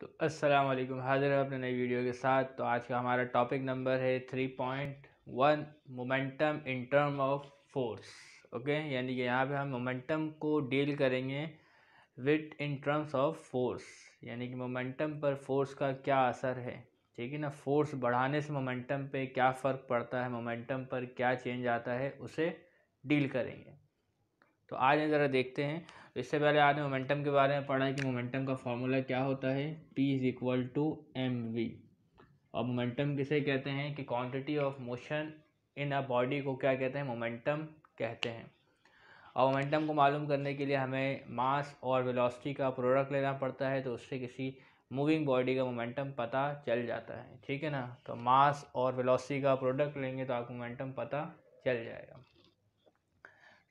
तो अस्सलाम वालेकुम हाजिर है अपने नई वीडियो के साथ। तो आज का हमारा टॉपिक नंबर है three point one momentum in term of force okay यानी कि यहाँ पे हम मोमेंटम को डील करेंगे with in terms of force यानी कि मोमेंटम पर फोर्स का क्या असर है? ठीक है ना? फोर्स बढ़ाने से मोमेंटम पे क्या फ़र्क पड़ता है? मोमेंटम पर क्या चेंज आता है? उसे डील करेंगे। तो आज हम ज़रा देखते हैं। इससे पहले आपने मोमेंटम के बारे में पढ़ा है कि मोमेंटम का फॉर्मूला क्या होता है? P is equal to M V और मोमेंटम किसे कहते हैं? कि quantity of motion in a body को क्या कहते हैं? मोमेंटम कहते हैं। और मोमेंटम को मालूम करने के लिए हमें मास और वेलोसिटी का प्रोडक्ट लेना पड़ता है तो उससे किसी मूविंग बॉडी का मोमेंटम पता चल जाता है। ठीक है ना? तो मास और वेलोसिटी का प्रोडक्ट लेंगे तो आपको मोमेंटम पता चल जाएगा।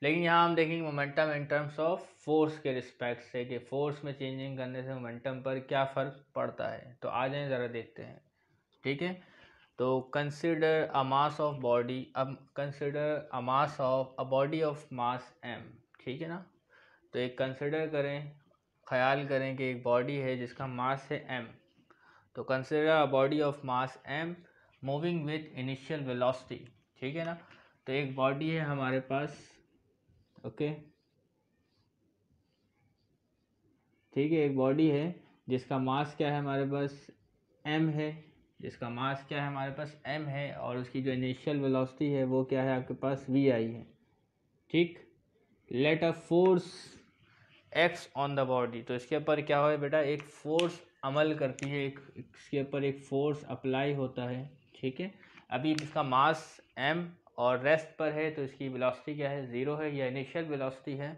लेकिन यहाँ हम देखेंगे momentum in terms of force के रिस्पेक्ट से कि फोर्स में चेंजिंग करने से मोमेंटम पर क्या फ़र्क पड़ता है। तो आ जाए ज़रा देखते हैं। ठीक है? तो consider a mass of body अब consider a mass of a body of mass M ठीक है ना? तो एक कंसिडर करें, ख्याल करें कि एक बॉडी है जिसका मास है एम तो consider a body of mass M moving with initial velocity ठीक है ना? तो एक बॉडी है हमारे पास ओके? ठीक है, एक बॉडी है, जिसका मास क्या है हमारे पास? एम है। जिसका मास क्या है हमारे पास? एम है, और उसकी जो इनिशियल वेलोसिटी है, वो क्या है आपके पास? वी आई है। ठीक? Let a force act on the body तो इसके ऊपर क्या हो बेटा? एक फोर्स अमल करती है, एक इसके ऊपर एक फोर्स अप्लाई होता है। ठीक है? अभी इसका मास एम और रेस्ट पर है तो इसकी वेलोसिटी क्या है? ज़ीरो है, या इनिशियल वेलोसिटी है?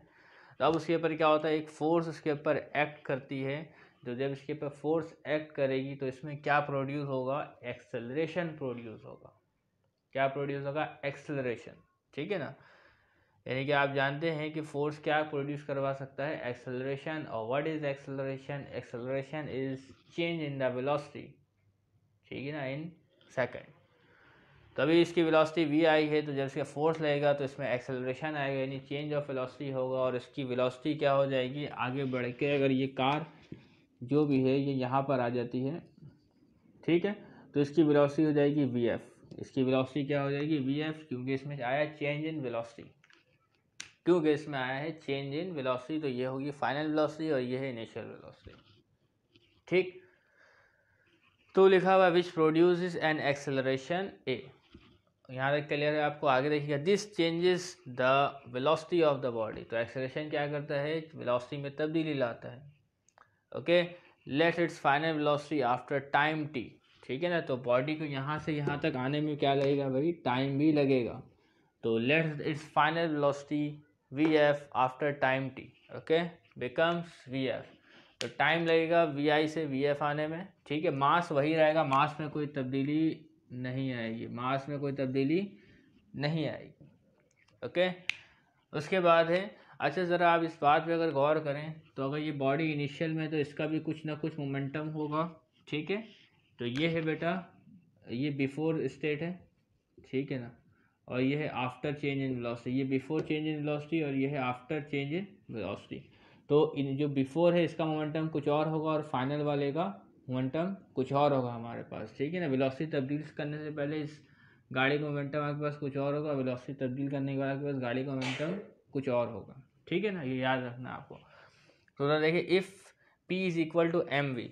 तो अब उसके ऊपर क्या होता है? एक फ़ोर्स उसके ऊपर एक्ट करती है। तो जब इसके ऊपर फोर्स एक्ट करेगी तो इसमें क्या प्रोड्यूस होगा? एक्सेलरेशन प्रोड्यूस होगा। क्या प्रोड्यूस होगा? एक्सेलरेशन ठीक है ना? यानी कि आप जानते हैं कि फोर्स क्या प्रोड्यूस करवा सकता है? एक्सेलरेशन और what is acceleration acceleration is change in the velocity ठीक है ना? इन सेकंड तो अभी इसकी वेलोसिटी वी आई है तो जब इसका फोर्स लगेगा तो इसमें एक्सेलरेशन आएगा, यानी चेंज ऑफ़ वेलोसिटी होगा और इसकी वेलोसिटी क्या हो जाएगी? आगे बढ़ के अगर ये कार जो भी है, ये यहाँ पर आ जाती है, ठीक है? तो इसकी वेलोसिटी हो जाएगी वी एफ़ इसकी वेलोसिटी क्या हो जाएगी? वी एफ़ क्योंकि इसमें आया चेंज इन वेलोसिटी क्योंकि इसमें आया है चेंज इन वेलोसिटी तो ये होगी फाइनल वेलोसिटी और ये है इनिशियल वेलोसिटी ठीक? तो लिखा हुआ which produce an acceleration A यहाँ तक क्लियर है, आपको आगे देखिएगा। This changes the velocity of the body तो एक्सलेशन क्या करता है? वेलोसिटी में तब्दीली लाता है। Okay let its final velocity after time T ठीक है ना? तो बॉडी को यहाँ से यहाँ तक आने में क्या लगेगा भाई? टाइम भी लगेगा। तो let its final velocity V F after time T okay becomes V F तो टाइम लगेगा वी आई से वी एफ़ आने में। ठीक है? मास वही रहेगा। मास में कोई तब्दीली नहीं आएगी। मास में कोई तब्दीली नहीं आएगी। ओके? उसके बाद है अच्छा ज़रा आप इस बात पे अगर गौर करें तो अगर ये बॉडी इनिशियल में तो इसका भी कुछ ना कुछ मोमेंटम होगा, ठीक है? तो ये है बेटा, ये बिफोर स्टेट है, ठीक है ना? और ये है आफ्टर चेंज इन वेलोसिटी। ये बिफोर चेंज इन वेलोसिटी और ये है आफ्टर चेंज इन वेलोसिटी। तो इन जो बिफोर है, इसका मोमेंटम कुछ और होगा और फाइनल वाले का मोमेंटम कुछ और होगा हमारे पास, ठीक है ना? वेलोसिटी तब्दील करने से पहले इस गाड़ी का मोमेंटम आपके पास कुछ और होगा वेलोसिटी तब्दील करने के बाद आपके पास गाड़ी का मोमेंटम कुछ और होगा, ठीक है ना? ये याद रखना आपको। तो देखिए if P is equal to M V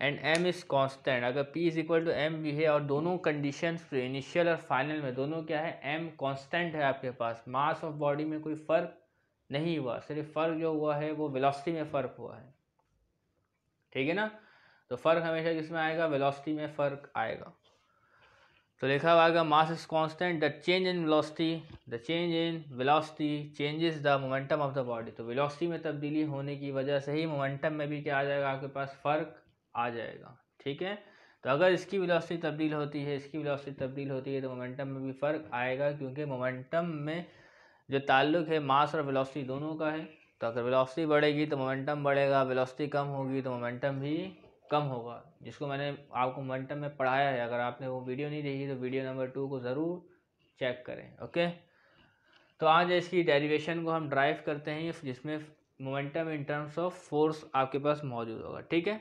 and M is constant अगर P is equal to M V है और दोनों कंडीशन इनिशियल और फाइनल में दोनों क्या है? एम कॉन्स्टेंट है आपके पास मास ऑफ़ बॉडी में कोई फ़र्क नहीं हुआ, सिर्फ़ फ़र्क जो हुआ है वो वेलोसिटी में फ़र्क हुआ है, ठीक है ना? तो फ़र्क हमेशा किसमें आएगा? वेलोसिटी में फ़र्क आएगा। तो लिखा हुआ आएगा, mass is constant, the change in velocity, the change in velocity changes the momentum of the body. तो वेलोसिटी में तब्दीली होने की वजह से ही मोमेंटम में भी क्या आ जाएगा? आपके पास फ़र्क आ जाएगा। ठीक है? तो अगर इसकी वेलोसिटी तब्दील होती है, इसकी वेलोसिटी तब्दील होती है तो मोमेंटम में भी फ़र्क आएगा, क्योंकि मोमेंटम में जो ताल्लुक है, मास और वेलोसिटी दोनों का है। तो अगर वेलोसिटी बढ़ेगी तो मोमेंटम बढ़ेगा, वेलोसिटी कम होगी तो मोमेंटम भी कम होगा। जिसको मैंने आपको मोमेंटम में पढ़ाया है, अगर आपने वो वीडियो नहीं देखी तो वीडियो नंबर टू को ज़रूर चेक करें ओके तो आज इसकी डेरिवेशन को हम ड्राइव करते हैं जिसमें momentum in terms of force आपके पास मौजूद होगा, ठीक है?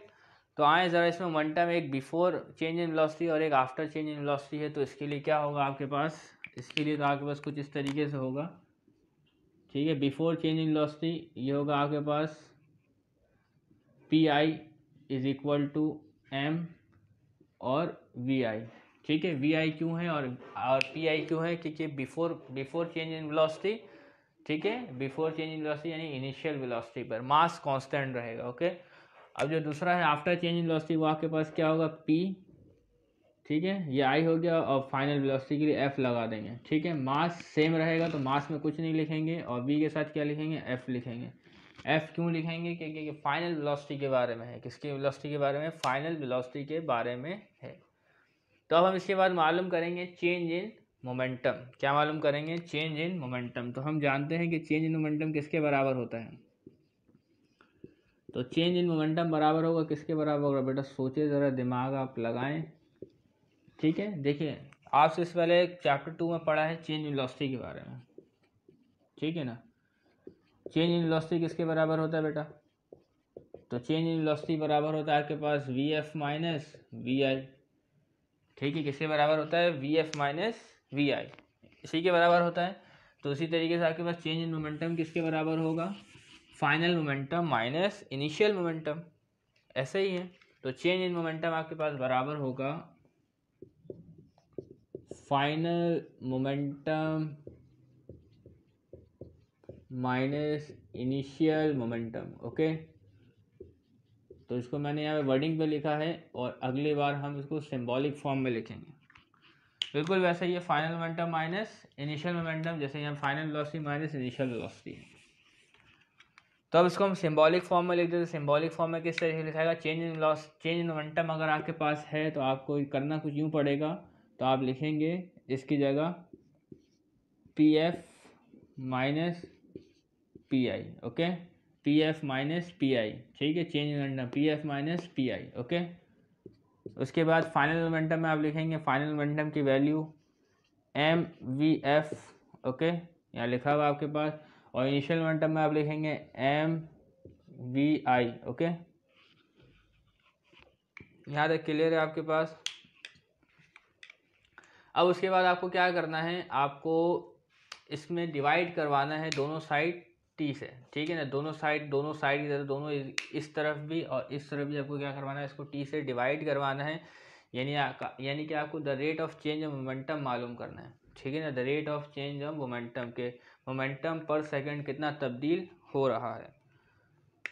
तो आए ज़रा इसमें मोमेंटम एक बिफोर चेंज इन वेलोसिटी और एक आफ्टर चेंज इन वेलोसिटी है तो इसके लिए क्या होगा आपके पास? इसके लिए तो आपके पास कुछ इस तरीके से होगा, ठीक है? बिफोर चेंज इन वेलोसिटी ये होगा आपके पास P I is equal to M और वी आई ठीक है? वी आई क्यों है और और पी आई क्यों है? क्योंकि before before change in velocity ठीक है? बिफोर चेंज इन वेलोसिटी यानी इनिशियल वेलोसिटी पर। मास कांस्टेंट रहेगा ओके अब जो दूसरा है आफ्टर चेंज इन वेलोसिटी वो आपके पास क्या होगा? पी ठीक है? ये आई हो गया और फाइनल वेलोसिटी के लिए एफ़ लगा देंगे, ठीक है? मास सेम रहेगा तो मास में कुछ नहीं लिखेंगे और वी के साथ क्या लिखेंगे? एफ़ लिखेंगे। एफ़ क्यों लिखेंगे? क्योंकि फाइनल वेलोसिटी के बारे में है। किसकी वेलोसिटी के बारे में? फाइनल वेलोसिटी के बारे में है। तो अब हम इसके बाद मालूम करेंगे चेंज इन मोमेंटम क्या मालूम करेंगे? चेंज इन मोमेंटम तो हम जानते हैं कि चेंज इन मोमेंटम किसके बराबर होता है। तो चेंज इन मोमेंटम बराबर होगा किसके बराबर होगा? बेटा सोचे ज़रा, दिमाग आप लगाएँ। ठीक है? देखिए, आपसे इस पहले चैप्टर टू में पढ़ा है चेंज वेलोसिटी के बारे में। ठीक है ना? चेंज इन वेलोसिटी किसके बराबर होता है बेटा? तो चेंज इन वेलोसिटी बराबर होता है आपके पास V F minus V I ठीक है, किसके बराबर होता है? V F minus V I इसी के बराबर होता है। तो उसी तरीके से आपके पास चेंज इन मोमेंटम किसके बराबर होगा? Final momentum minus initial momentum ऐसे ही है। तो चेंज इन मोमेंटम आपके पास बराबर होगा। Final momentum minus initial momentum okay तो इसको मैंने यहाँ पे वर्डिंग पे लिखा है और अगली बार हम इसको सिंबॉलिक फॉर्म में लिखेंगे। बिल्कुल वैसे ही है final momentum minus initial momentum जैसे यहाँ final velocity minus initial velocity है। तो अब इसको हम सिंबॉलिक फॉर्म में लिख देते सिंबॉलिक फॉर्म में किस तरीके से लिखाएगा? Change in loss change in momentum अगर आपके पास है तो आपको करना कुछ यूँ पड़ेगा। तो आप लिखेंगे इसकी जगह P F minus P I okay P F minus P I ठीक है? Change momentum P F minus P I okay उसके बाद फाइनल मोमेंटम में आप लिखेंगे फाइनल मोमेंटम की value M V F okay यहाँ लिखा हुआ आपके पास। और इनिशियल मोमेंटम में आप लिखेंगे एम वी आई ओके यहाँ तक क्लियर है आपके पास? अब उसके बाद आपको क्या करना है? आपको इसमें डिवाइड करवाना है दोनों साइड टी से, ठीक है ना? दोनों साइड दोनों साइड की तरफ़ दोनों इस तरफ़ भी और इस तरफ़ भी आपको क्या करवाना है? इसको टी से डिवाइड करवाना है। यानी यानी कि आपको the rate of change of momentum मालूम करना है। ठीक है ना? The rate of change of momentum के मोमेंटम पर सेकंड कितना तब्दील हो रहा है।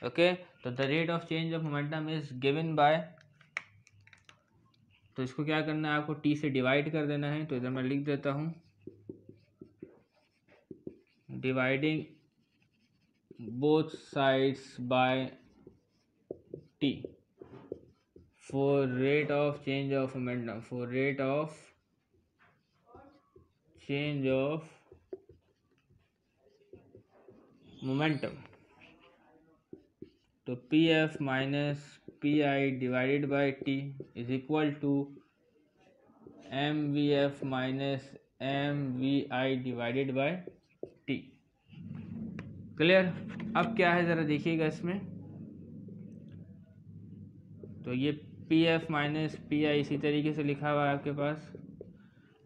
ओके? तो the rate of change of momentum is given by तो इसको क्या करना है? आपको टी से डिवाइड कर देना है। तो इधर मैं लिख देता हूँ। Dividing both sides by t for rate of change of momentum for rate of change of momentum तो P F minus P I divided by T is equal to M V F minus M V I divided by T clear अब क्या है ज़रा देखिएगा इसमें। तो ये P F minus P I इसी तरीके से लिखा हुआ है आपके पास।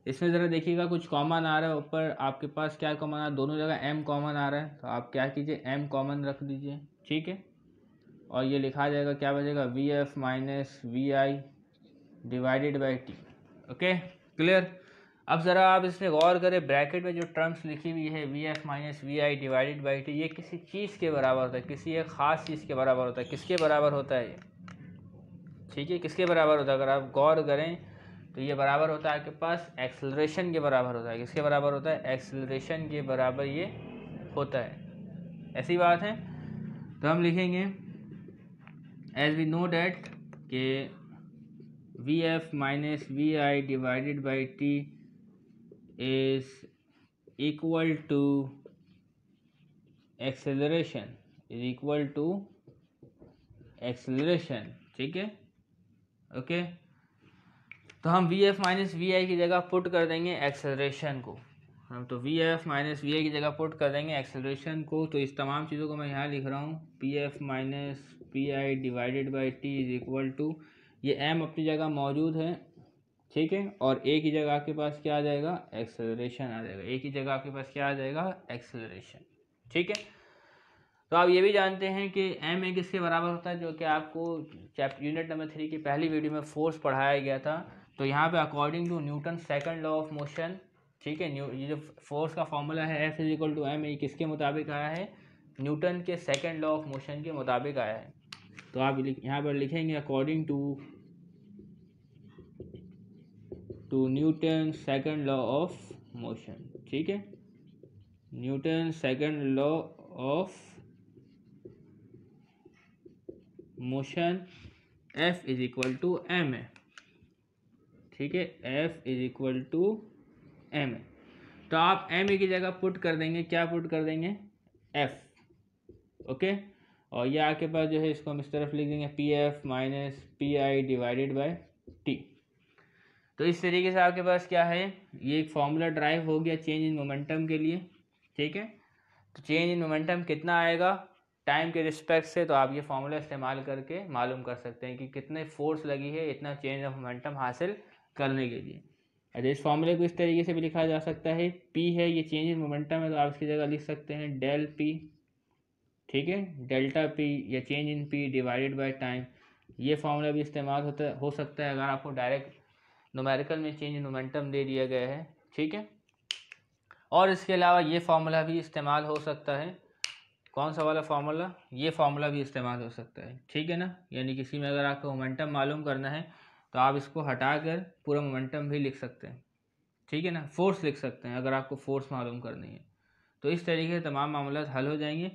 इसमें ज़रा देखिएगा कुछ कॉमन आ रहा है ऊपर। आपके पास क्या कॉमन आ रहा है? दोनों जगह एम कॉमन आ रहा है। तो आप क्या कीजिए एम कॉमन रख दीजिए। ठीक है? और ये लिखा जाएगा, क्या बचेगा V F minus V I divided by T okay clear अब ज़रा आप इसमें गौर करें, ब्रैकेट में जो टर्म्स लिखी हुई है V F minus V I divided by T ये किसी चीज़ के बराबर होता है, किसी एक ख़ास चीज़ के बराबर होता है। किसके बराबर होता है ये? ठीक है, किसके बराबर होता है? अगर आप गौर करें तो ये बराबर होता है आपके पास एक्सलरेशन के बराबर होता है। किसके बराबर होता है? एक्सलरेशन के बराबर ये होता है। ऐसी बात है। तो हम लिखेंगे एज वी नो डैट के V F minus V I divided by T is equal to acceleration is equal to acceleration. ठीक है? ओके तो हम V F minus V I की जगह पुट कर देंगे एक्सेलरेशन को। हम तो V F minus V I की जगह पुट कर देंगे एक्सेलरेशन को। तो इस तमाम चीज़ों को मैं यहाँ लिख रहा हूँ। P F minus P I divided by T is equal to ये एम अपनी जगह मौजूद है। ठीक है? और एक ही जगह आपके पास क्या आ जाएगा? एक्सेलरेशन आ जाएगा। एक ही जगह आपके पास क्या आ जाएगा? एक्सेलरेशन ठीक है? तो आप ये भी जानते हैं कि एम ए किसके बराबर होता है, जो कि आपको चैप्टर यूनिट नंबर थ्री की पहली वीडियो में फोर्स पढ़ाया गया था। तो यहाँ पे according to Newton second law of motion ठीक है? न्यू ये जो फोर्स का फॉर्मूला है F is equal to M A किसके मुताबिक आया है? न्यूटन के सेकंड लॉ ऑफ़ मोशन के मुताबिक आया है। तो आप यहाँ पर लिखेंगे according to to Newton second law of motion ठीक है? Newton second law of motion F is equal to M है। ठीक है? F is equal to M है। तो आप एम ए की जगह पुट कर देंगे, क्या पुट कर देंगे? F okay? और ये आपके पास जो है, इसको हम इस तरफ़ लिख देंगे P F minus P I divided by T तो इस तरीके से आपके पास क्या है? ये एक फॉर्मूला ड्राइव हो गया चेंज इन मोमेंटम के लिए, ठीक है? तो चेंज इन मोमेंटम कितना आएगा? टाइम के रिस्पेक्ट से तो आप ये फॉर्मूला इस्तेमाल करके मालूम कर सकते हैं कि कितने फोर्स लगी है, इतना चेंज ऑफ़ मोमेंटम हासिल करने के लिए। अच्छा इस फॉर्मूले को इस तरीके से भी लिखा जा सकता है पी है, ये चेंज इन मोमेंटम है तो आप इसकी जगह लिख सकते हैं डेल पी ठीक है? डेल्टा पी या change in P divided by time ये फॉर्मूला भी इस्तेमाल होता, हो सकता है अगर आपको डायरेक्ट नोमेरिकल में चेंज इन मोमेंटम दे दिया गया है, ठीक है? और इसके अलावा ये फार्मूला भी इस्तेमाल हो सकता है। कौन सा वाला फार्मूला ये फार्मूला भी इस्तेमाल हो सकता है, ठीक है ना? यानी किसी में अगर आपको मोमेंटम मालूम करना है तो आप इसको हटा कर पूरा मोमेंटम भी लिख सकते हैं, ठीक है ना? फोर्स लिख सकते हैं, अगर आपको फोर्स मालूम करनी है। तो इस तरीके से तमाम मामला हल हो जाएँगे।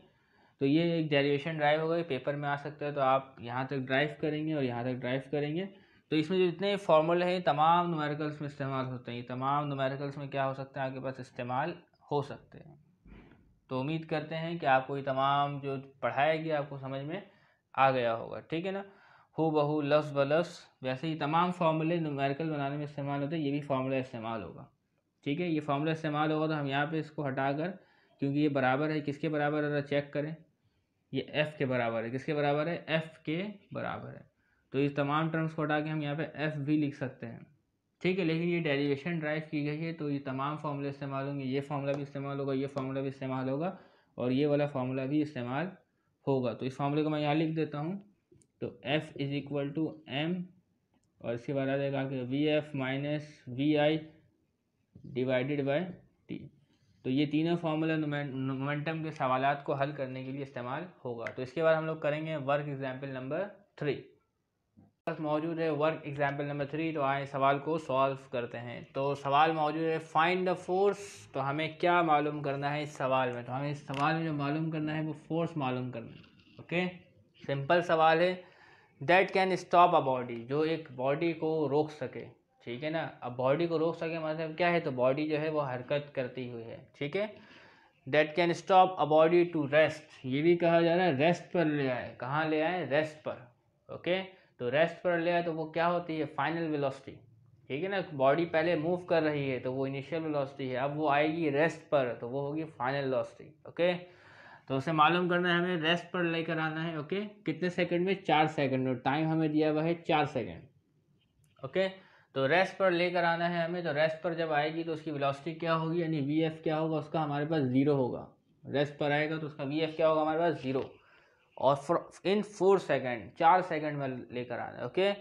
तो ये एक डेरिवेशन ड्राइव होगा पेपर में आ सकता है तो आप यहाँ तक ड्राइव करेंगे और यहाँ तक ड्राइव करेंगे। तो इसमें जो जितने फॉर्मूले हैं तमाम नुमेरिकल्स में इस्तेमाल होते हैं। तमाम नुमेरिकल्स में क्या हो सकता है? आपके पास इस्तेमाल हो सकते हैं। तो उम्मीद करते हैं कि आपको ये तमाम जो पढ़ाया गया आपको समझ में आ गया होगा। ठीक है ना? हो बहू लफ्ज़ ब लफ्ज़, वैसे ही तमाम फार्मूले नुमेरिकल बनाने में इस्तेमाल होते हैं, ये भी फार्मूला इस्तेमाल होगा। ठीक है? ये फार्मूला इस्तेमाल होगा तो हम यहाँ पे इसको हटाकर, क्योंकि ये बराबर है, किसके बराबर? है चेक करें, ये एफ़ के बराबर है। किसके बराबर है? एफ़ के बराबर है। तो इस तमाम टर्म्स को हटा के हम यहाँ पे एफ़ भी लिख सकते हैं। ठीक है, लेकिन ये डेरिवेशन ड्राइव की गई है तो ये तमाम फार्मूले इस्तेमाल होंगे। ये फार्मूला भी इस्तेमाल होगा, ये फार्मूला भी इस्तेमाल होगा, और ये वाला फार्मूला भी इस्तेमाल होगा। तो इस फार्मूले को मैं यहाँ लिख देता हूँ। तो F is equal to M और इसके बाद आ जाएगा आपके V F minus V I divided by T तो ये तीनों फार्मूला मोमेंटम के सवाल को हल करने के लिए इस्तेमाल होगा। तो इसके बाद हम लोग करेंगे वर्क एग्ज़ाम्पल नंबर थ्री बस मौजूद है वर्क एग्ज़ाम्पल नंबर थ्री तो आए सवाल को सॉल्व करते हैं। तो सवाल मौजूद है, फाइंड द फोर्स तो हमें क्या मालूम करना है इस सवाल में? तो हमें इस सवाल में जो मालूम करना है, वो फोर्स मालूम करना है, ओके? सिंपल सवाल है, that can stop a body, जो एक बॉडी को रोक सके, ठीक है ना? अब बॉडी को रोक सके मतलब क्या है? तो बॉडी जो है, वो हरकत करती हुई है, ठीक है? That can stop a body to rest, ये भी कहा जा रहा है, रेस्ट पर ले आए, कहाँ ले आए? रेस्ट पर, ओके? तो रेस्ट पर ले तो वो क्या होती है? फाइनल वेलोसिटी ठीक है ना? बॉडी पहले मूव कर रही है तो वो इनिशियल वेलोसिटी है। अब वो आएगी रेस्ट पर तो वो होगी फाइनल वेलोसिटी ओके तो उसे मालूम करना है हमें रेस्ट पर लेकर आना है। ओके कितने सेकंड में? चार सेकंड और टाइम हमें दिया हुआ है चार सेकंड ओके तो रेस्ट पर लेकर आना है हमें। तो रेस्ट पर जब आएगी तो उसकी वेलोसिटी क्या होगी? यानी वी एफ़ क्या होगा? उसका हमारे पास ज़ीरो होगा। रेस्ट पर आएगा तो उसका वी एफ़ क्या होगा? हमारे पास ज़ीरो और इन फोर सेकेंड चार सेकेंड में लेकर आना है okay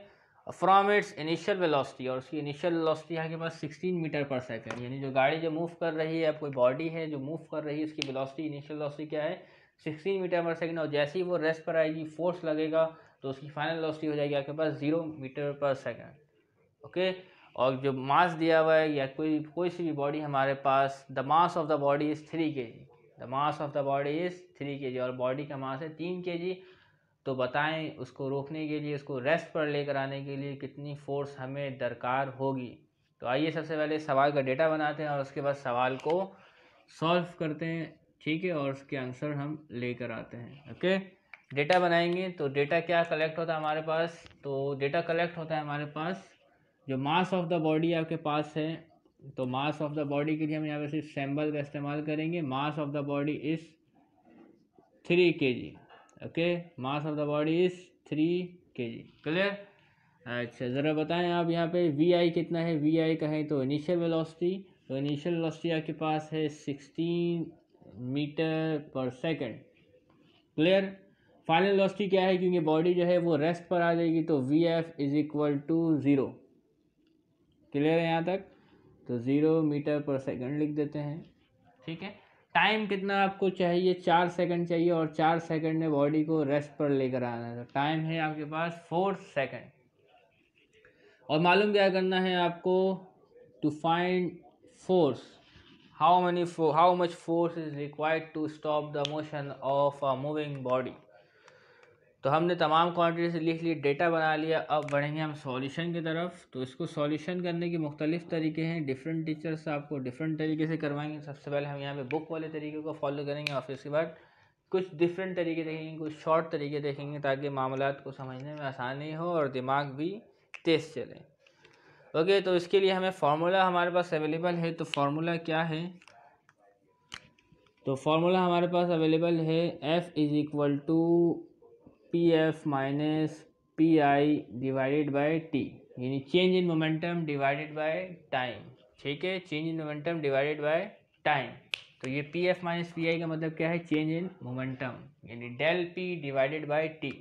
from its initial velocity और उसकी इनिशियल वेलोसिटी यहाँ के पास 16 मीटर पर सेकेंड यानी जो गाड़ी जो मूव कर रही है, कोई बॉडी है जो मूव कर रही है, उसकी वेलोसिटी इनिशियल वेलोसिटी क्या है? 16 मीटर पर सेकेंड और जैसे ही वो रेस्ट पर आएगी फोर्स लगेगा तो उसकी फाइनल वेलोसिटी हो जाएगी आपके पास zero meter per second okay और जो मास दिया हुआ है, या कोई कोई सी भी बॉडी हमारे पास the mass of the body is three K G the mass of the body is three K और बॉडी का मास है तीन के तो बताएँ उसको रोकने के लिए, उसको रेस्ट पर लेकर आने के लिए कितनी फोर्स हमें दरकार होगी। तो आइए सबसे पहले सवाल का डेटा बनाते हैं और उसके बाद सवाल को सॉल्व करते हैं, ठीक है? और उसके आंसर हम लेकर आते हैं ओके डेटा बनाएँगे तो डेटा क्या कलेक्ट होता है हमारे पास? तो डेटा कलेक्ट होता है हमारे पास जो मास ऑफ़ द बॉडी आपके पास है तो मास ऑफ़ द बॉडी के लिए हम यहाँ पे सिर्फ़ सैम्बल का इस्तेमाल करेंगे। Mass of the body is three K G okay mass of the body is three K G clear अच्छा ज़रा बताएँ आप यहाँ पे वी आई कितना है? वी आई कहें तो इनिशियल वेलोसिटी तो इनिशियल वेलोसिटी आपके पास है sixteen meter per second clear final velocity क्या है? क्योंकि बॉडी जो है वो रेस्ट पर आ जाएगी तो V F is equal to zero clear है यहाँ तक? तो ज़ीरो मीटर पर सेकंड लिख देते हैं। ठीक है? टाइम कितना आपको चाहिए? चार सेकंड चाहिए और चार सेकंड में बॉडी को रेस्ट पर लेकर आना है। टाइम है आपके पास फोर सेकंड और मालूम क्या करना है आपको? To find force how many how much force is required to stop the motion of a moving body तो हमने तमाम क्वान्टिटी से लिख ली डेटा बना लिया। अब बढ़ेंगे हम सॉल्यूशन की तरफ़। तो इसको सॉल्यूशन करने के मुख्तलिफ़ तरीके हैं। डिफरेंट टीचर्स आपको डिफरेंट तरीके से करवाएँगे। सबसे पहले हम यहाँ पे बुक वाले तरीके को फॉलो करेंगे और फिर उसके बाद कुछ डिफरेंट तरीके देखेंगे, कुछ शॉर्ट तरीके देखेंगे ताकि मामला को समझने में आसानी हो और दिमाग भी तेज़ चले। ओके तो इसके लिए हमें फार्मूला हमारे पास अवेलेबल है। तो फार्मूला क्या है? तो फार्मूला हमारे पास अवेलेबल है F is equal to P F minus P I divided by T यानी change in momentum divided by time ठीक है? Change in momentum divided by time तो ये P F minus P I का मतलब क्या है? चेंज इन मोमेंटम यानी del P divided by T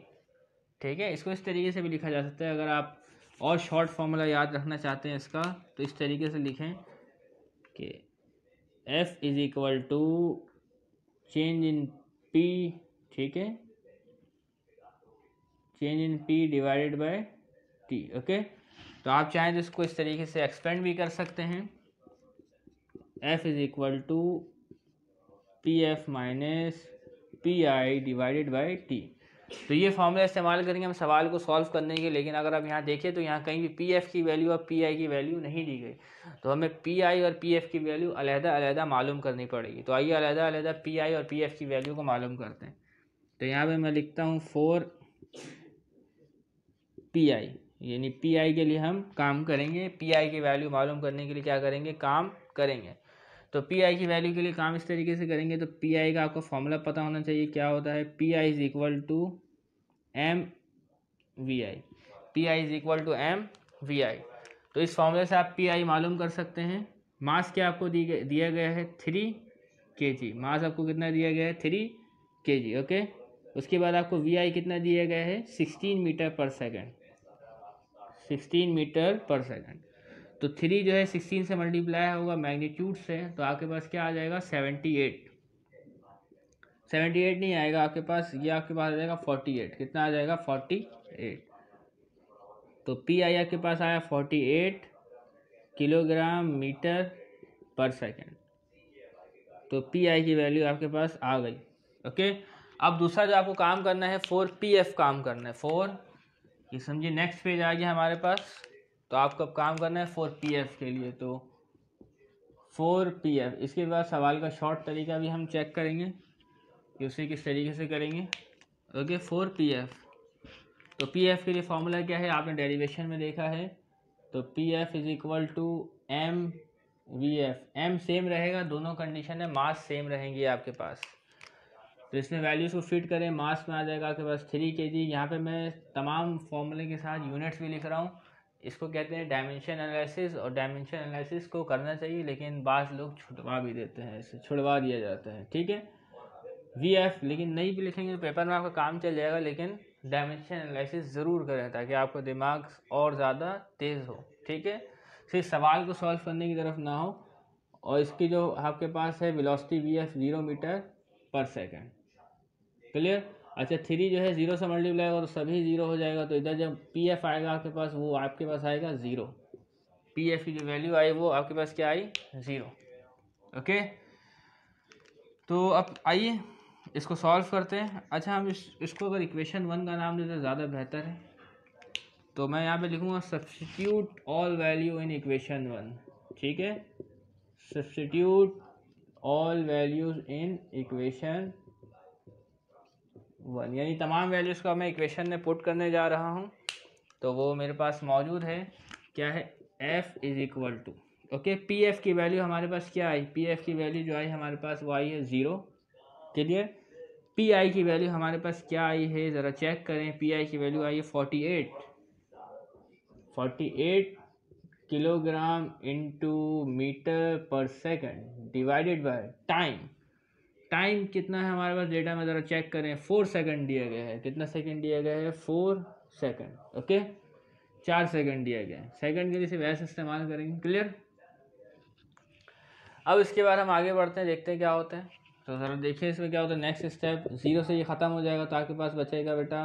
ठीक है? इसको इस तरीके से भी लिखा जा सकता है। अगर आप और शॉर्ट फॉर्मूला याद रखना चाहते हैं इसका तो इस तरीके से लिखें कि F is equal to change in P ठीक है? Change in P divided by T okay तो आप चाहें तो इसको इस तरीके से एक्सपेंड भी कर सकते हैं। F is equal to P F minus P I divided by T तो ये फॉर्मूला इस्तेमाल करेंगे हम सवाल को सॉल्व करने के लेकिन अगर आप यहाँ देखें तो यहाँ कहीं भी पी एफ़ की वैल्यू और पी आई की वैल्यू नहीं दी गई। तो हमें पी आई और पी एफ़ की वैल्यू अलहदा अलहदा मालूम करनी पड़ेगी। तो आइए अलहदा अलहदा पी आई और पी एफ़ की वैल्यू को मालूम करते हैं। तो यहाँ पे मैं लिखता हूँ फोर पी आई यानी पी आई के लिए हम काम करेंगे। पी आई की वैल्यू मालूम करने के लिए क्या करेंगे? काम करेंगे। तो पी आई की वैल्यू के लिए काम इस तरीके से करेंगे तो पी आई का आपको फॉर्मूला पता होना चाहिए क्या होता है। P I is equal to M V I P I is equal to M V I तो इस फॉर्मूले से आप पी आई मालूम कर सकते हैं। मास क्या आपको दिया गया है? थ्री के जी मास आपको कितना दिया गया है? थ्री के जी ओके? उसके बाद आपको वी आई कितना दिया गया है? Sixteen meter per second. Sixteen meter per second तो थ्री जो है सिक्सटीन से मल्टीप्लाई होगा मैग्नीट्यूड से तो आपके पास क्या आ जाएगा? सेवेंटी एट सेवेंटी एट नहीं आएगा आपके पास, ये आपके पास आ जाएगा फोर्टी एट कितना आ जाएगा? फोर्टी एट तो पी आई आपके पास आया forty eight kilogram meter per second तो पी आई की वैल्यू आपके पास आ गई. ओके अब दूसरा जो आपको काम करना है फोर पी एफ़ काम करना है. फोर ये समझिए नेक्स्ट पेज आ गया हमारे पास। तो आपको अब काम करना है? फोर पी एफ़ के लिए। तो फोर पी एफ़ इसके बाद सवाल का शॉर्ट तरीका भी हम चेक करेंगे। कि उसे किस तरीके से करेंगे। ओके फोर पी एफ़ तो पी एफ़ के लिए फॉर्मूला क्या है? आपने डेरिवेशन में देखा है। तो P F is equal to M V F M same रहेगा, दोनों कंडीशन है मास सेम रहेंगी आपके पास। तो इसमें वैल्यूज़ को फिट करें मास में आ जाएगा आपके पास थ्री के जी यहाँ पर मैं तमाम फॉर्मूले के साथ यूनिट्स भी लिख रहा हूँ। इसको कहते हैं डायमेंशन एनालिसिस और डायमेंशन एनालिसिस को करना चाहिए, लेकिन बाज़ लोग छुड़वा भी देते हैं, इसे छुड़वा दिया जाता है, ठीक है? वी एफ़ लेकिन नहीं भी लिखेंगे तो पेपर में आपका काम चल जाएगा, लेकिन डायमेंशन एनालिसिस ज़रूर करें ताकि आपका दिमाग और ज़्यादा तेज़ हो, ठीक है? सिर्फ़ सवाल को सॉल्व करने की तरफ़ ना हो, और इसकी जो आपके पास है velocity V F zero meter per second clear अच्छा थ्री जो है ज़ीरो से मल्टीप्लाई होगा तो सभी ज़ीरो हो जाएगा तो इधर जब पी एफ़ आएगा आपके पास, वो आपके पास आएगा ज़ीरो पी एफ़ की जो वैल्यू आई, वो आपके पास क्या आई? ज़ीरो ओके तो अब आइए, इसको सॉल्व करते हैं। अच्छा हम इस, इसको अगर इक्वेशन वन का नाम देते तो ज़्यादा बेहतर है। तो मैं यहाँ पे लिखूँगा substitute all value in equation one ठीक है? Substitute all values in equation one. यानी तमाम वैल्यूज़ को मैं इक्वेशन में पुट करने जा रहा हूँ। तो वो मेरे पास मौजूद है। क्या है? F is equal to okay P F की वैल्यू हमारे पास क्या आई? पी एफ़ की वैल्यू जो आई हमारे पास वो आई है ज़ीरो क्लियर पी आई की वैल्यू हमारे पास क्या आई है? ज़रा चेक करें। पी आई की वैल्यू आई है forty eight forty eight kilogram into meter per second divided by time time कितना है हमारे पास डेटा में? ज़रा चेक करें। फोर सेकंड दिया गया है। कितना सेकंड दिया गया है? Four second, okay? चार सेकंड दिया गया है। सेकंड के लिए सिर्फ़ ऐसे इस्तेमाल करेंगे। क्लियर? अब इसके बाद हम आगे बढ़ते हैं, देखते हैं क्या होता है। तो ज़रा देखिए इसमें क्या होता है। नेक्स्ट स्टेप ज़ीरो से ये ख़त्म हो जाएगा तो आपके पास बचेगा बेटा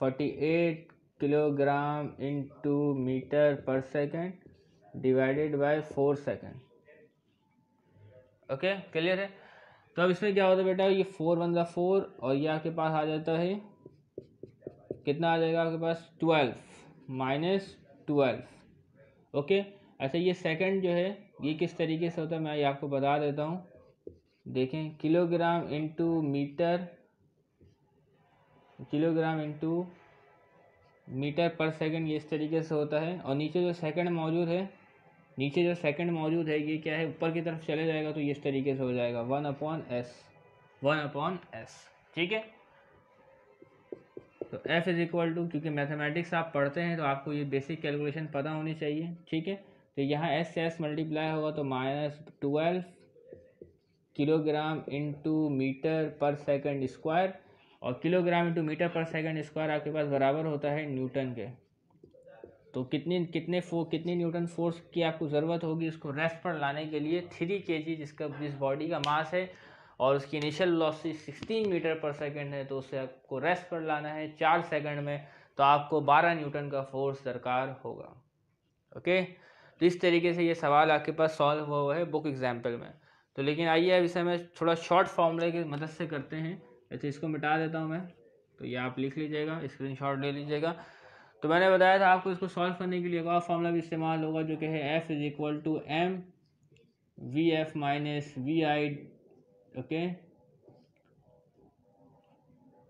forty eight kilogram into meter per second divided by four second okay? Clear है? तो अब इसमें क्या होता है बेटा? ये फोर वन ज़ा फोर और ये आपके पास आ जाता है, कितना आ जाएगा आपके पास? ट्वेल्व माइनस ट्वेल्व ओके अच्छा ये सेकंड जो है, ये किस तरीके से होता है? मैं ये आपको बता देता हूँ। देखें kilogram into meter kilogram into meter per second ये इस तरीके से होता है। और नीचे जो सेकंड मौजूद है नीचे जो सेकंड मौजूद है, ये क्या है? ऊपर की तरफ़ चले जाएगा तो ये इस तरीके से हो जाएगा। One upon S one upon S ठीक है? तो एफ़ इज़ इक्वल टू क्योंकि मैथमेटिक्स आप पढ़ते हैं तो आपको ये बेसिक कैलकुलेशन पता होनी चाहिए। ठीक है? तो यहाँ एस से एस मल्टीप्लाई होगा तो minus twelve kilogram into meter per second square और kilogram into meter per second square आपके पास बराबर होता है न्यूटन के। तो कितनी, कितने फो, कितनी न्यूटन फोर्स की आपको ज़रूरत होगी उसको रेस्ट पर लाने के लिए थ्री के जी जिसका, जिस बॉडी का मास है और उसकी initial velocity sixteen meter per second है तो उसे आपको रेस्ट पर लाना है चार सेकेंड में तो आपको बारह न्यूटन का फोर्स दरकार होगा। ओके? तो इस तरीके से ये सवाल आपके पास सॉल्व हुआ हुआ है बुक एग्ज़ाम्पल में। तो लेकिन आइए अब इसे हमें थोड़ा शॉर्ट फॉर्मूले की मदद से करते हैं। ऐसे इसको मिटा देता हूँ मैं तो ये आप लिख लीजिएगा स्क्रीन शॉट ले लीजिएगा। तो मैंने बताया था आपको इसको सॉल्व करने के लिए एक और फॉर्मूला भी इस्तेमाल होगा जो कि है F is equal to M V F minus V I okay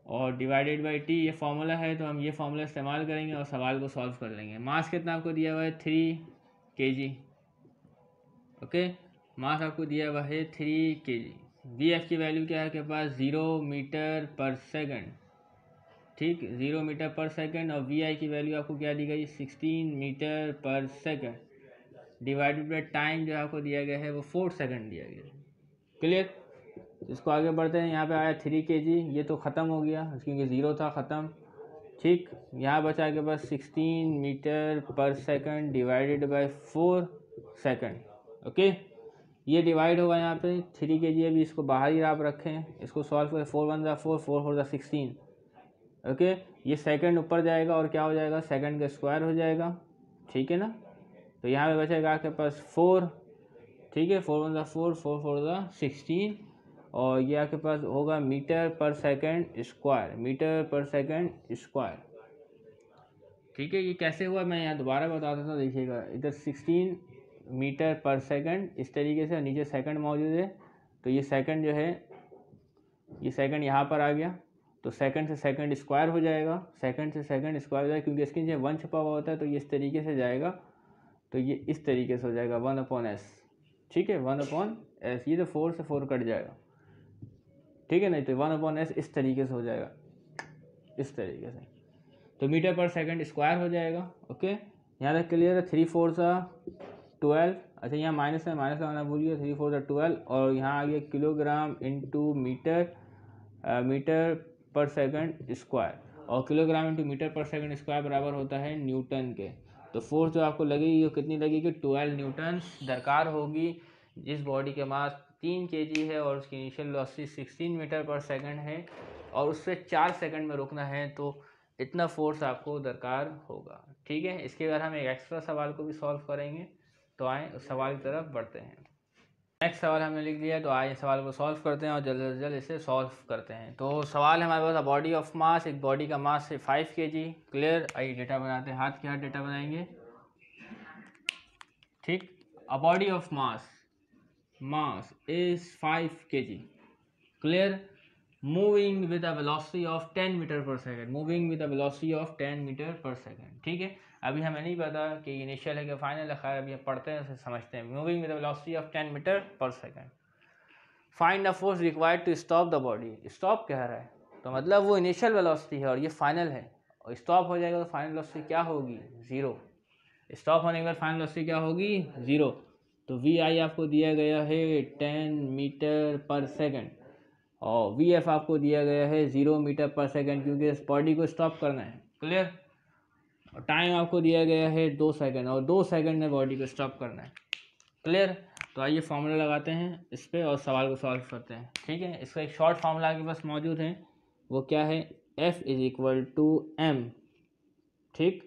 और डिवाइडेड बाई टी ये फार्मूला है तो हम ये फार्मूला इस्तेमाल करेंगे और सवाल को सॉल्व कर लेंगे। मास कितना आपको दिया हुआ है? थ्री के जी ओके मास आपको दिया हुआ है three K G V F की वैल्यू क्या है आपके पास? ज़ीरो मीटर पर सेकंड ठीक ज़ीरो मीटर पर सेकंड और वी आई की वैल्यू आपको क्या दी गई? Sixteen meter per second. Divided by time जो आपको दिया गया है, वो फोर सेकंड दिया गया क्लियर इसको आगे बढ़ते हैं। यहाँ पे आया थ्री के जी ये तो ख़त्म हो गया, क्योंकि ज़ीरो था, ख़त्म। ठीक, यहाँ बचा के पास sixteen meter per second divided by four second. Okay ये डिवाइड होगा यहाँ पे। थ्री के जी अभी इसको बाहर ही आप रखें। इसको सॉल्व करें। फोर वन ज़ा फोर फोर फोर ज़ा सिक्सटीन ओके? ये सेकंड ऊपर जाएगा और क्या हो जाएगा? सेकंड का स्क्वायर हो जाएगा। ठीक है ना? तो यहाँ पे बचेगा आपके पास फोर ठीक है? फोर वन ज़ा फोर फोर फोर ज़ा सिक्सटीन और ये आपके पास होगा meter per second square meter per second square ठीक है? ये कैसे हुआ? मैं यहाँ दोबारा बता देता हूँ देखिएगा। इधर सिक्सटीन मीटर पर सेकंड इस तरीके से नीचे सेकंड मौजूद है। तो ये सेकंड जो है, ये सेकंड यहाँ पर आ गया। तो सेकंड से सेकंड स्क्वायर हो जाएगा। सेकंड से सेकंड स्क्वायर हो जाएगा क्योंकि इसके नीचे वन छपा हुआ होता है तो ये इस तरीके से जाएगा। तो ये इस तरीके से हो जाएगा वन अपॉन एस ठीक है? वन अपॉन एस ये तो फोर से फोर कट जाएगा। ठीक है? नहीं तो वन अपॉन एस इस तरीके से हो जाएगा। इस तरीके से। तो मीटर पर सेकंड स्क्वायर हो जाएगा। ओके यहाँ तक क्लियर है? थ्री फोर सा ट्वेल्व अच्छा यहाँ माइनस है माइनस आना भूलिए थ्री फोर सा ट्वेल्व और यहाँ आ गया kilogram into meter meter per second square, और kilogram into meter per second square बराबर होता है न्यूटन के। तो फोर्स जो आपको लगेगी वो कितनी लगेगी? ट्वेल्व न्यूटन दरकार होगी। जिस बॉडी के मास तीन के है और उसकी initial velocity sixteen meter per second है, और उससे चार सेकंड में रुकना है तो इतना फोर्स आपको दरकार होगा। ठीक है? इसके बाद हम एक एक्स्ट्रा सवाल को भी सॉल्व करेंगे। तो आए उस सवाल की तरफ़ बढ़ते हैं। नेक्स्ट सवाल हमने लिख दिया तो आइए सवाल को सॉल्व करते हैं और जल्द से जल्द इसे सॉल्व करते हैं। तो सवाल हमारे पास बॉडी ऑफ़ मास एक बॉडी का मास है फाइव के जी क्लियर आइए डेटा बनाते हैं, हाथ के हाथ डेटा बनाएँगे। ठीक? A body of mass mass is five K G clear moving with a velocity of 10 meter per second moving with a velocity of ten meter per second ठीक है? अभी हमें नहीं पता कि इनिशियल है कि फाइनल है, खैर, अभी हम पढ़ते हैं, उसे समझते हैं। Moving with velocity of 10 meter per second find the force required to stop the body stop कह रहा है। तो मतलब वो इनिशियल वेलोसिटी है और ये फाइनल है। और स्टॉप हो जाएगा तो फाइनल वेलोसिटी क्या होगी? ज़ीरो स्टॉप होने के बाद फाइनल वेलोसिटी क्या होगी? ज़ीरो तो वी आई आपको दिया गया है टेन मीटर पर सेकेंड और वी एफ़ आपको दिया गया है ज़ीरो मीटर पर सेकेंड क्योंकि इस बॉडी को स्टॉप करना है। क्लियर और टाइम आपको दिया गया है दो सेकेंड और दो सेकेंड में बॉडी को स्टॉप करना है। क्लियर तो आइए फार्मूला लगाते हैं इस पर और सवाल को सॉल्व करते हैं। ठीक है? इसका एक शॉर्ट फार्मूला आपके पास मौजूद है। वो क्या है? F is equal to M ठीक?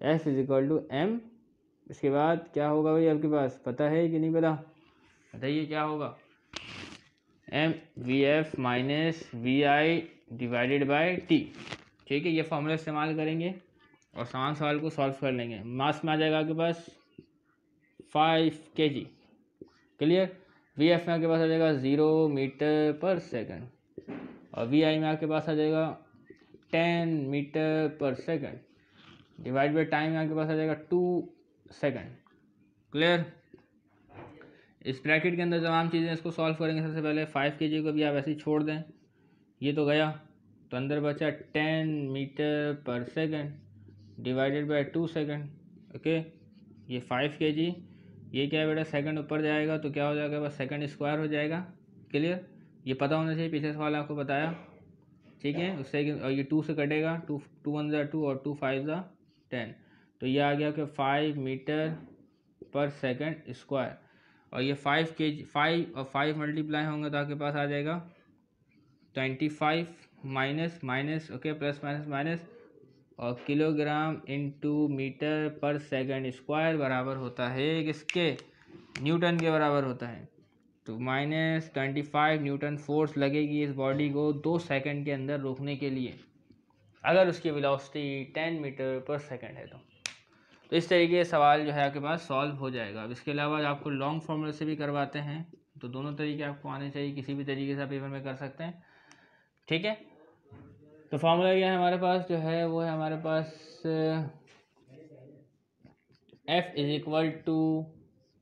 F is equal to M इसके बाद क्या होगा भाई आपके पास? पता है कि नहीं पता? बताइए क्या होगा? M V F minus V I divided by T ठीक है? ये फॉर्मूला इस्तेमाल करेंगे। और समान सवाल को सॉल्व कर लेंगे। मास में आ जाएगा आपके पास फाइव के जी क्लियर वी एफ़ में आपके पास आ जाएगा ज़ीरो मीटर पर सेकंड और वी आई में आपके पास आ जाएगा ten meter per second divide by time में आपके पास आ जाएगा टू सेकंड क्लियर इस ब्रैकेट के अंदर तमाम चीज़ें इसको सॉल्व करेंगे। सबसे पहले फाइव के जी को भी आप ऐसे ही छोड़ दें। ये तो गया। तो अंदर बचा ten meter per second divided by two second okay ये फाइव के जी ये क्या है बेटा? सेकंड ऊपर जाएगा तो क्या हो जाएगा? बस सेकंड स्क्वायर हो जाएगा क्लियर ये पता होना चाहिए पिछले सवाल आपको बताया। ठीक है? उससे और ये टू से कटेगा टू टू वन ज़ा टू और टू फाइव ज़ा टेन तो ये आ गया कि five meter per second square और ये फाइव के जी फाइव और फाइव मल्टीप्लाई होंगे तो आपके पास आ जाएगा twenty five minus minus okay plus minus minus और kilogram into meter per second square बराबर होता है किसके? न्यूटन के बराबर होता है। तो minus twenty five Newton force लगेगी इस बॉडी को दो सेकंड के अंदर रोकने के लिए, अगर उसकी velocity ten meter per second है तो। तो इस तरीके से सवाल जो है आपके पास सॉल्व हो जाएगा। अब इसके अलावा आपको लॉन्ग फॉर्मूले से भी करवाते हैं तो दोनों तरीके आपको आने चाहिए, किसी भी तरीके से आप पेपर में कर सकते हैं। ठीक है? तो फार्मूला क्या है हमारे पास? जो है वो है हमारे पास F is equal to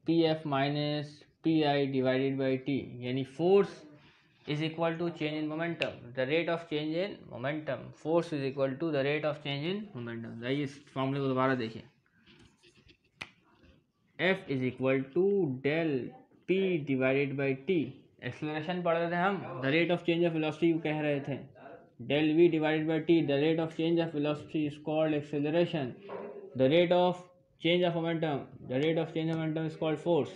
P F minus P I divided by T यानी force is equal to change in momentum the rate of change in momentum force is equal to the rate of change in momentum जाइए इस फॉर्मूले को दोबारा देखिए। F is equal to del P divided by T acceleration पढ़ रहे थे हम। The rate of change of velocity कह रहे थे। Del V divided by T the rate of change of velocity is called acceleration the rate of change of momentum the rate of change of momentum is called force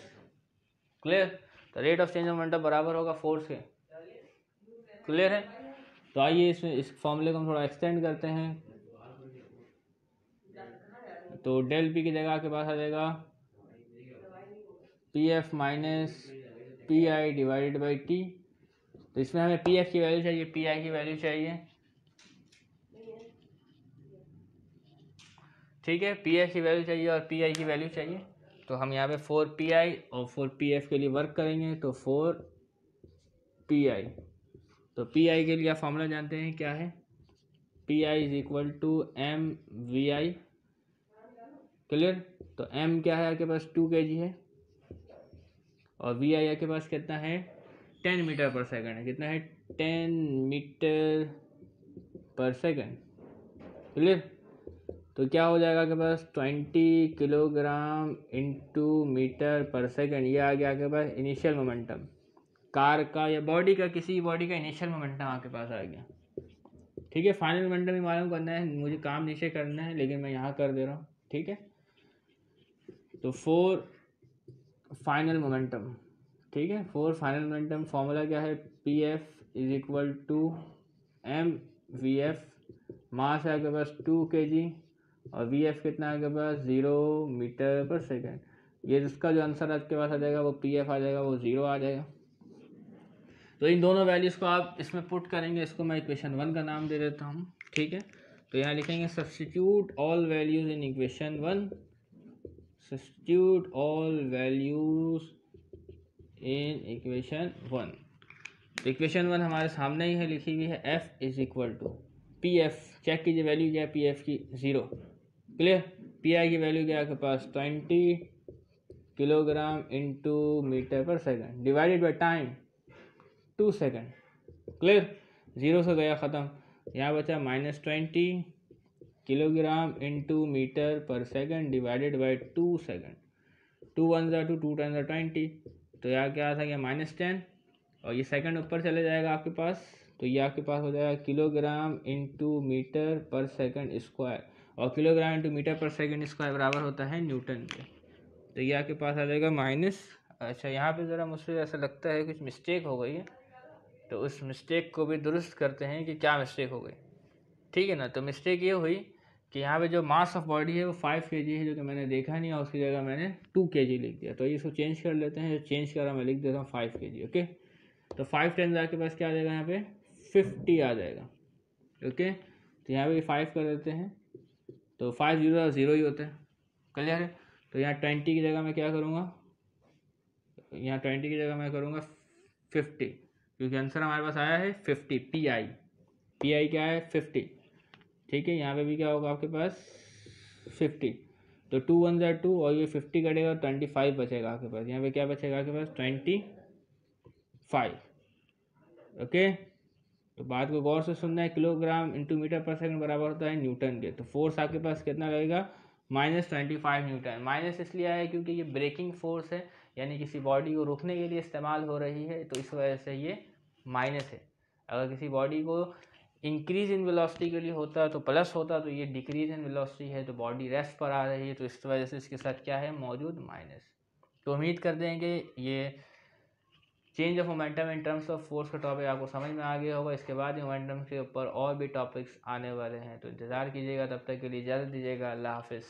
clear the rate of change of momentum बराबर होगा force के। Clear है? तो आइए इसमें, इस फॉर्मूले को हम थोड़ा एक्सटेंड करते हैं। तो डेल पी की जगह आपके पास आ जाएगा P F minus P I divided by T तो इसमें हमें पी एफ़ की वैल्यू चाहिए पी आई की वैल्यू चाहिए। ठीक है पी एफ़ की वैल्यू चाहिए और पी आई की वैल्यू चाहिए। तो हम यहाँ पे फोर पी आई और फोर पी एफ़ के लिए वर्क करेंगे तो फोर पी आई तो पी आई के लिए आप फॉर्मूला जानते हैं क्या है? P I is equal to M V I clear तो एम क्या है आपके पास? टू के जी है। और वी आई के पास कितना है? टेन मीटर पर सेकंड है। कितना है? Ten meter per second. Clear? तो क्या हो जाएगा आपके पास? Twenty kilogram into meter per second. ये आ गया आपके पास इनिशियल मोमेंटम कार का या बॉडी का, किसी बॉडी का इनिशियल मोमेंटम आपके पास आ गया। ठीक है? फाइनल मोमेंटम भी मालूम करना है। मुझे काम नीचे करना है, लेकिन मैं यहाँ कर दे रहा हूँ। ठीक है? तो फोर फाइनल मोमेंटम ठीक है फोर फाइनल मोमेंटम फॉर्मूला क्या है? P F is equal to M V F mass है आपके पास टू के जी और वी एफ़ कितना है आपके पास? ज़ीरो मीटर पर सेकेंड ये जिसका जो आंसर आपके पास आ जाएगा वो पी एफ़ आ जाएगा, वो ज़ीरो आ जाएगा। तो इन दोनों वैल्यूज़ को आप इसमें पुट करेंगे, इसको मैं इक्वेशन वन का नाम दे देता हूँ, ठीक है? तो यहाँ लिखेंगे substitute all values in equation one substitute ऑल values in equation one. Equation one हमारे सामने ही है, लिखी हुई है F is equal to P F check कीजिए वैल्यू क्या है पी एफ़ की? ज़ीरो क्लियर पी आई की वैल्यू क्या है आपके पास? Twenty kilogram into meter per second divided by time two second clear zero से गया, ख़त्म। यहाँ बचा minus twenty kilogram into metre per second divided by two second two one ज़ा टू टू टेन ज़ा ट्वेंटी तो यहाँ क्या था क्या माइनस टेन और ये सेकंड ऊपर चले जाएगा आपके पास तो ये आपके पास हो जाएगा kilogram into meter per second square और kilogram into meter per second square बराबर होता है न्यूटन के। तो ये आपके पास आ जाएगा माइनस अच्छा यहाँ पे ज़रा मुझसे ऐसा लगता है कुछ मिस्टेक हो गई है तो उस मिस्टेक को भी दुरुस्त करते हैं कि क्या मिस्टेक हो गई। ठीक है ना तो मिस्टेक ये हुई कि यहाँ पे जो मास ऑफ़ बॉडी है वो फाइव के जी है जो कि मैंने देखा नहीं और उसकी जगह मैंने टू के जी लिख दिया। तो ये इसको चेंज कर लेते हैं, जो चेंज करा मैं लिख देता हूँ फाइव के जी ओके तो फाइव टेन आपके पास क्या आ जाएगा यहाँ पे? फिफ्टी आ जाएगा ओके तो यहाँ पे फाइव कर देते हैं। तो फाइव ज़ीरो ज़ीरो ही होते हैं क्लियर है? तो यहाँ ट्वेंटी की जगह मैं क्या करूँगा? यहाँ ट्वेंटी की जगह मैं करूँगा फिफ्टी क्योंकि आंसर हमारे पास आया है fifty P I P I क्या है? फिफ्टी ठीक है, यहाँ पे भी क्या होगा आपके पास? फिफ्टी तो टू वन ज़ा टू और ये फिफ्टी कटेगा ट्वेंटी फाइव बचेगा आपके पास। यहाँ पे क्या बचेगा आपके पास? ट्वेंटी फाइव ओके तो बात को गौर से सुनना है, kilogram into meter per second बराबर होता है न्यूटन के। तो फोर्स आपके पास कितना लगेगा minus twenty five newton. Minus इसलिए आया क्योंकि ये ब्रेकिंग फोर्स है, यानी किसी बॉडी को रोकने के लिए इस्तेमाल हो रही है तो इस वजह से ये माइनस है। अगर किसी बॉडी को इंक्रीज इन वेलोसिटी के लिए होता है तो प्लस होता तो ये डिक्रीज इन वेलोसिटी है तो बॉडी रेस्ट पर आ रही है तो इस वजह से इसके साथ क्या है? मौजूद माइनस तो उम्मीद कर देंगे ये change of momentum in terms of force का टॉपिक आपको समझ में आ गया होगा। इसके बाद मोमेंटम के ऊपर और भी टॉपिक्स आने वाले हैं। तो इंतज़ार कीजिएगा, तब तक के लिए इजाज़त दीजिएगा। अल्लाह हाफिज़।